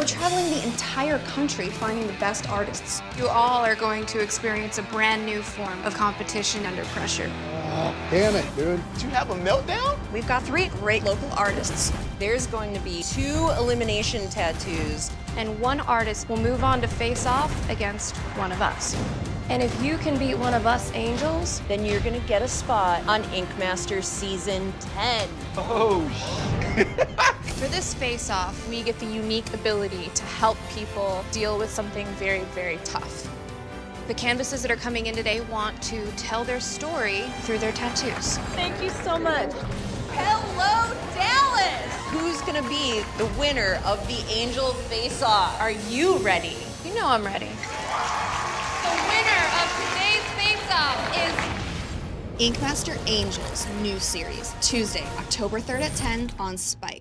We're traveling the entire country finding the best artists. You all are going to experience a brand new form of competition under pressure. Oh, damn it, dude. Did you have a meltdown? We've got three great local artists. There's going to be two elimination tattoos. And one artist will move on to face off against one of us. And if you can beat one of us angels, then you're gonna get a spot on Ink Master Season 10. Oh, For this face-off, we get the unique ability to help people deal with something very, very tough. The canvases that are coming in today want to tell their story through their tattoos. Thank you so much. Hello, Dallas! Who's gonna be the winner of the Angel Face Off? Are you ready? You know I'm ready. The winner of today's face-off is Ink Master Angels new series, Tuesday, October 3rd at 10 on Spike.